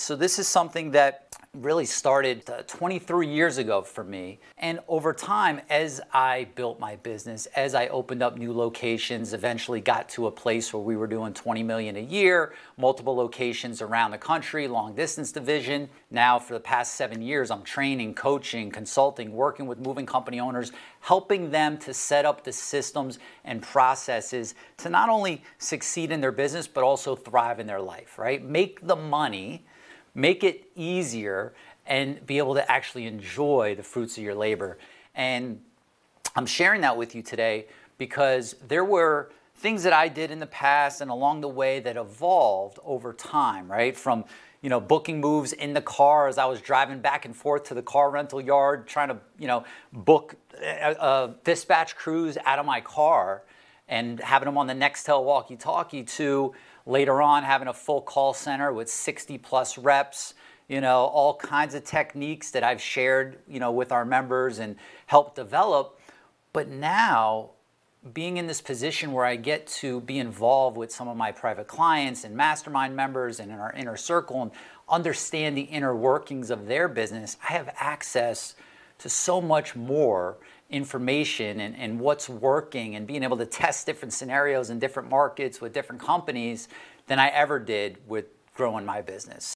So, this is something that really started uh, 23 years ago for me. And over time, as I built my business, as I opened up new locations, eventually got to a place where we were doing 20 million a year, multiple locations around the country, long distance division. Now, for the past seven years, I'm training, coaching, consulting, working with moving company owners, helping them to set up the systems and processes to not only succeed in their business, but also thrive in their life, right? Make the money make it easier and be able to actually enjoy the fruits of your labor. And I'm sharing that with you today because there were things that I did in the past and along the way that evolved over time, right? From you know, booking moves in the car as I was driving back and forth to the car rental yard, trying to, you know, book a, a dispatch crews out of my car and having them on the Nextel walkie-talkie to later on having a full call center with 60 plus reps, you know, all kinds of techniques that I've shared, you know, with our members and helped develop. But now being in this position where I get to be involved with some of my private clients and mastermind members and in our inner circle and understand the inner workings of their business, I have access to so much more information and, and what's working and being able to test different scenarios in different markets with different companies than I ever did with growing my business.